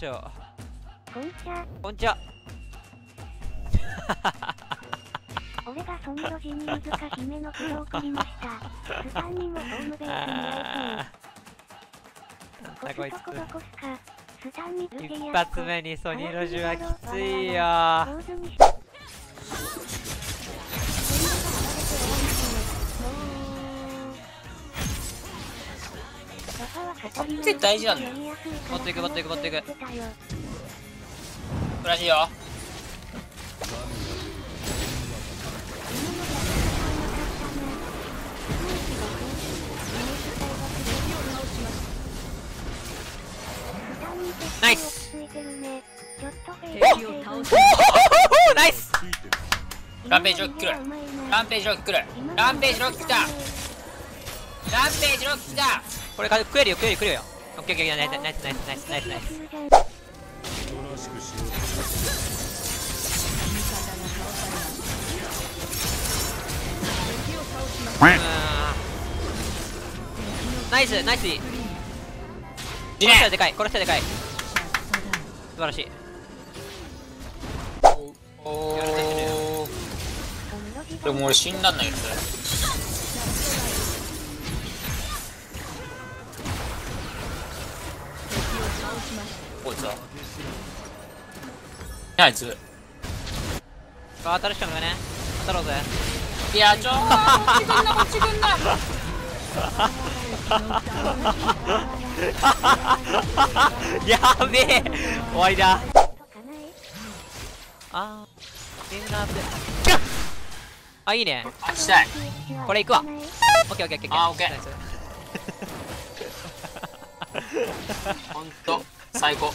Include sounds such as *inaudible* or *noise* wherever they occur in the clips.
しょこんちゃう。こんにちは俺がその路地に水か姫の句を送りました。スタンにもホームベースにあコスーこいトコどこすか。スタンにつ一発目にソニーロジはきついよって大事なんだよ。持っていく持っていく持っていく。らしいよ。ナイス。ついてるねちょっ！とフェイおクほほほほナイス。ランページロック来る。ランページロック来る。ランページロック来た。ランページロック来た。これか食えるよ食えるよ食えるよ。オッケーオッケーナイスナイスナイスナイスナイスナイス。うん。ナイスナイス。いいこの人はねでかいこの人はでかい。素晴らしい。おー。でも俺死んだんだけど。こいつは。あいつ。あ当たるしかないね当たろうぜ。いやちょー。こっち来んなこっち来んなやべえ。終わりだ。あー。って。あいいね。あしたい。これ行くわ。オッケーオッケーオッケーあーオッケー。ほんと最高。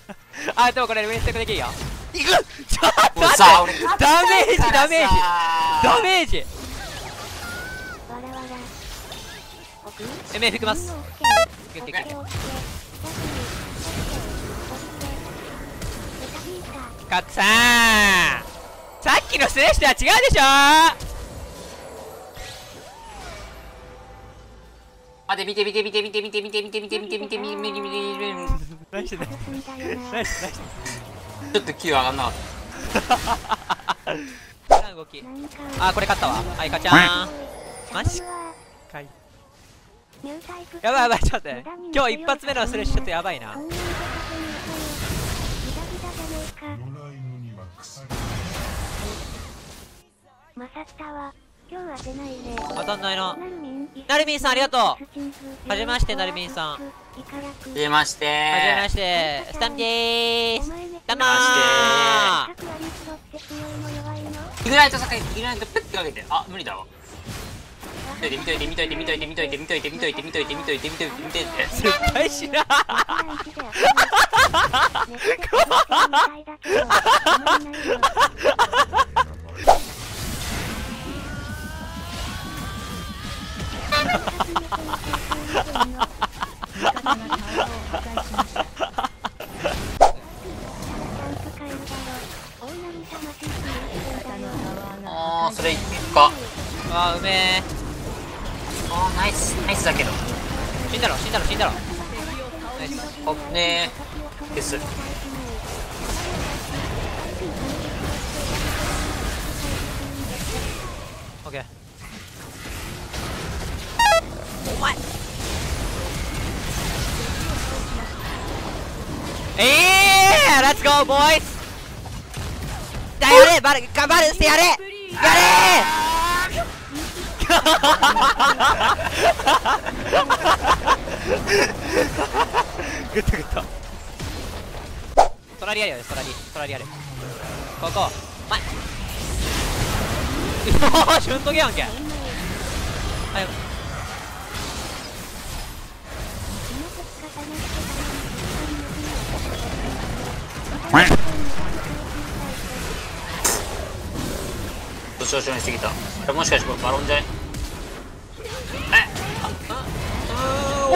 *laughs* あでもこれウェイステックできるよ。いく！ちょっと待って！ダメージダメージ。ダメージ。わらわら僕 MA 吹きますカクさんさっきのスレッシュとは違うでしょ待て見て見て見て見て見て見て見て見て見て見て見て見て見て見て見てナイスナイスナイスナイスちょっと Q 上がんなかっ動きあこれ勝ったわはいカちゃんマジかいやばいやばいちょっと待って今日一発目のスレッシュちょっとやばいなまさったわ今日は出ないね。当たんないな。なるみんさんありがとう。ははじめましてなるみんさん。はたはじめまして。じめまして。スタンでーすどうもはーイグナイト坂イグナイトプッてかけて。あ無理だわ。見といて見といて見といて見といて見といて見といて見といて見といて見といて見といて。見といて絶対しな *laughs* あーそれいっかあーうめえあーナイスナイスだけど。死んだろ死んだろ。死んだろ。ナイスあねーですオッケー what? えー Let's go boys! だやれバル頑張るしてやれやれ！グッドグッド。トラリアルよトラリトラリアル。ここ前。*laughs* おおシュントゲやんけ。はい。どしどしにしすぎた。もしかしてこれバロンじゃね？お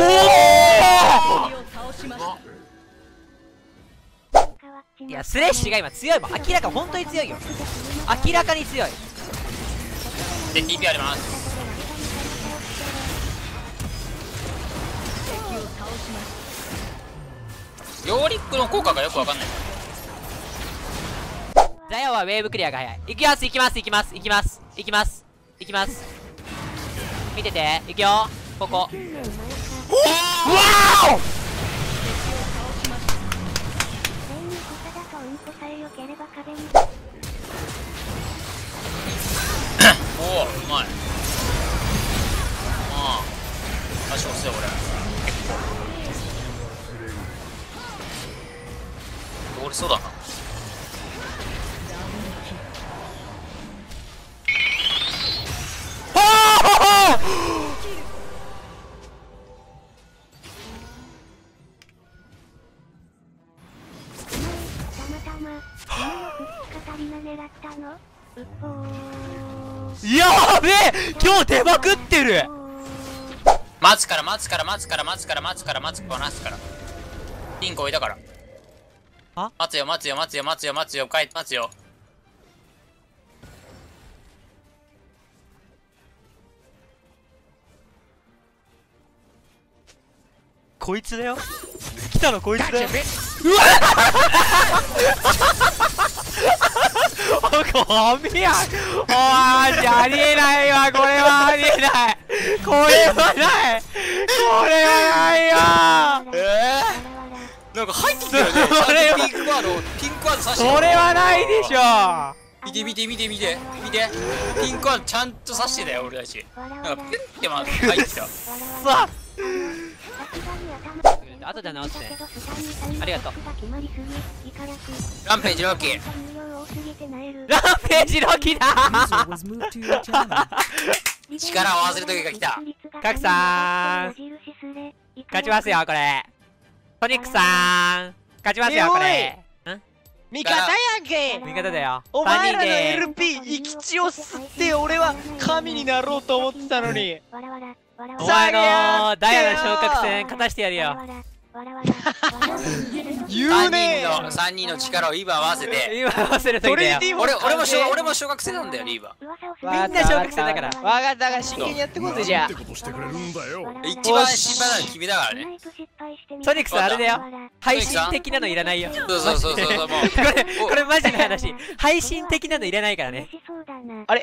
おいや、スレッシュが今強いもん。明らか、本当に強いよ。明らかに強い。で TP あります。ヨーリックの効果がよくわかんないザヤはウェーブクリアが早い。行きます行きます行きます行きます行きます行きます。見てて行くよ。ここ。9年前かうわ全員小さだとうんこさえよければ壁におおうまい。ああ足押すよ俺。通りそうだなべえ今日出まくってる。待つから待つから待つから待つから待つから待つから。待つからピンク置いたから。あ？待つよ待つよ待つよ待つよ。待つよ帰待つよ。こいつだよ。来たのこいつだよ。うわゴミやおーありえないわこれはありえない。これはない。これはないよえなんか入ってきたよね。それはピンクワードピンクワード刺ー、してる。それはないでしょ。見て見て見て見て。見て。ピンクワードちゃんと刺してたよ俺たち。なんかピュンってま入ってきた。さああ後で直すねありがとう。ランページロッキーランページロキだ. *laughs* 力を合わせる時が来た。カクさん。勝ちますよこれ。ソニックさん。勝ちますよこれ。ん？味方やんけ。味方だよ。お前らの LP 生き血を吸って俺は神になろうと思ってたのに。お前のダイヤの昇格戦勝たしてやるよ言う3ね人の三人の力を今合わせて。今合わせる時だよ。トレーディ俺俺も小俺も小学生なんだよリーバみんな昇格戦だから。わかったが真剣にやってこうぜじゃあ。一番心配なの君だからね。ソニックさんあれだよ。配信的なのいらないよ。そうそうそうそうもう。これこれマジな話。配信的なのいらないからね。*laughs* あ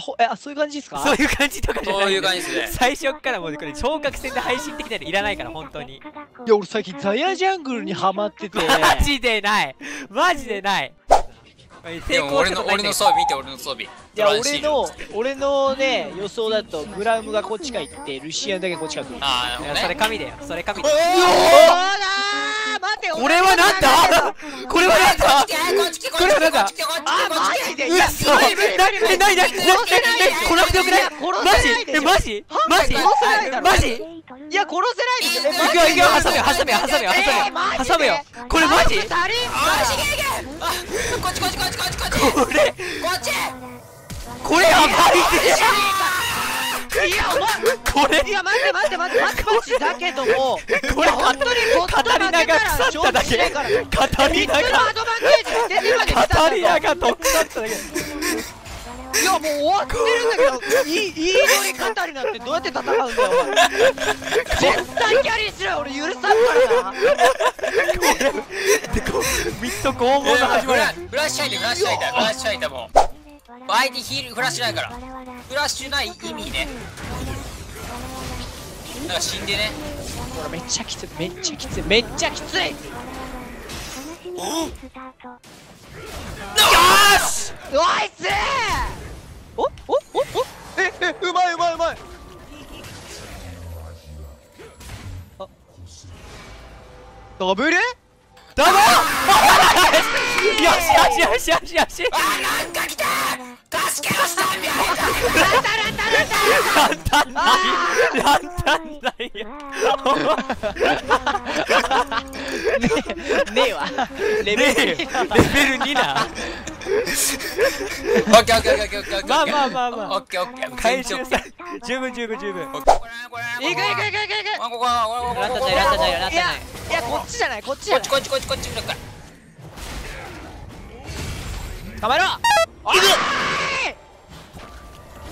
ほえあそういう感じですか？そういう感じとかじゃないそういう感じで。すね最初っからもうこれ昇格戦で配信的なのいらないから本当に。いや俺最近ザヤジャングルにハマってて。マジでない。マジでない。でも俺の俺の装備見て俺の装備。いや俺の俺のね予想だとグラムがこっちから行ってルシアンだけこっちから来る。ああなるほどね。それ神だよ。それ神だよ待ってこれはなんだ？これはなんだ？これはなんだ？あマジでいや嘘。なになになになに来なくてよくない？マジ？えマジ？マジ？マジ？いや殺せないでしょ。えいくよいくよ挟めよ挟めよ挟めよ。挟めよ挟めよ。これマジ？こっちこっちこっちこっちこっちここれっちこれやばいでしいやお前ょこれいや待って待って待って待ってマジだけどもこれ本当にゴッドカタリナが腐っただけ。カタリナがアドバンテージが出てまで来たんだぞカタリナが得腐っただけ。いやもう終わってるんだけどいいいいのにカタリナってどうやって戦うんだよお前。絶対キャリーしろよ俺許さんから。なでこうミッド拷問の始まりフラッシュ入ってフラッシュ入ったフラッシュ入ったもう相手ヒールフラッシュないから。フラッシュない意味ね。なんか死んでね。ほらめっちゃきつい。めっちゃきつい。めっちゃきついおいっすおおおおええうまいうまいうまい。あ。ダブル？どうもよしよしよしよしよし。なんか来た助けをしたんだよランタンないランタンないよねえわレベねえルレベル2なオッケーオッケーオッケーオッケーまあまあまあまあオッケーオッケー回収さ十分十分十分これこれこれいくいくいくいくいくランタンここないランタンないランタンいやないいやこっちじゃないこっちじゃないこっちこっちこっちこっちこっち捕まえろおい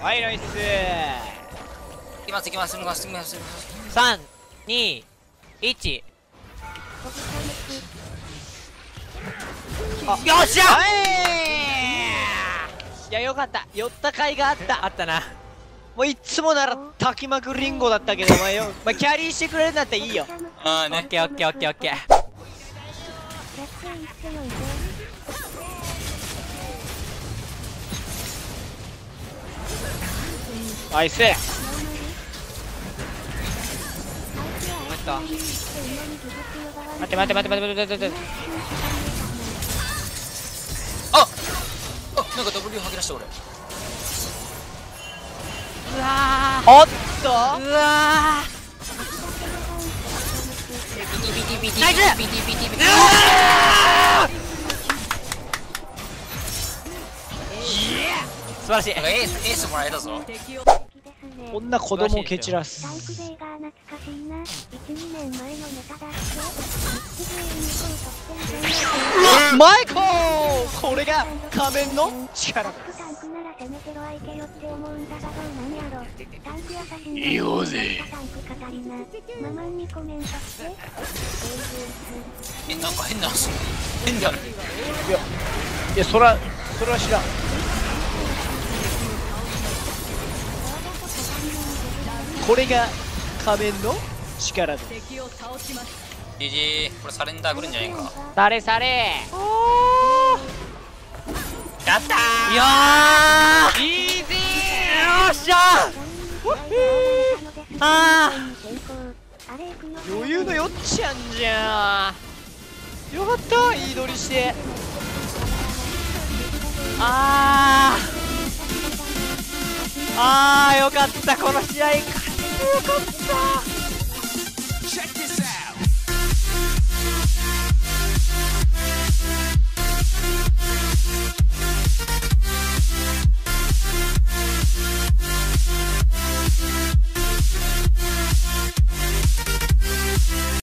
はいナイス。いきますいきますいきます。いきます。いきます三二一。よっしゃいやよかった。寄った甲斐があった。あったな。もういっつもなら炊きまくリンゴだったけどお前よ、まあ、キャリーしてくれるんだったらいいよ。ああね。オッケーオッケーオッケーオッケーナイス待った待って待って待って待って待って待って。ああなんか W 吐き出した俺。うわおっと。ーうわビティビティビティナイス晴らしい。エースエースもらえたぞ。こんな子供を蹴散らすタンクベイガー懐かしいな12年前のネタだって一時にこう得点戦マイコーこれが仮面の力。うぜ。えなんか変な変だねい。やそらそれは知らんこれが仮面の力だ GG これサレンダー来るんじゃないか。されされ。やったいやー。イー。ジよっしゃ。あー。余裕のよっちゃんじゃん。よかった。いい取りして。あー。あーよかった。この試合よかった。